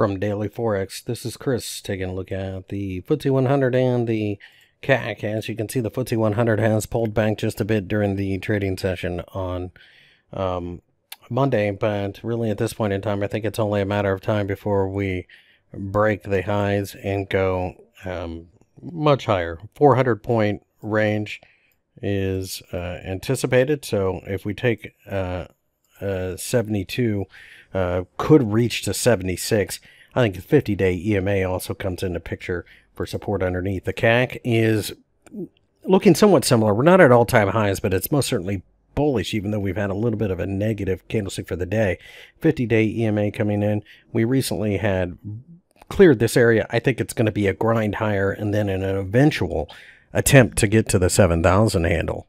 From Daily Forex, this is Chris taking a look at the FTSE 100 and the CAC. As you can see, the FTSE 100 has pulled back just a bit during the trading session on um, Monday, but really at this point in time, I think it's only a matter of time before we break the highs and go um, much higher. 400 point range is uh, anticipated. So if we take uh, uh, 72 uh, could reach to 76. I think the 50 day EMA also comes into picture for support underneath. The CAC is looking somewhat similar. We're not at all time highs, but it's most certainly bullish, even though we've had a little bit of a negative candlestick for the day. 50 day EMA coming in. We recently had cleared this area. I think it's going to be a grind higher and then an eventual attempt to get to the 7,000 handle.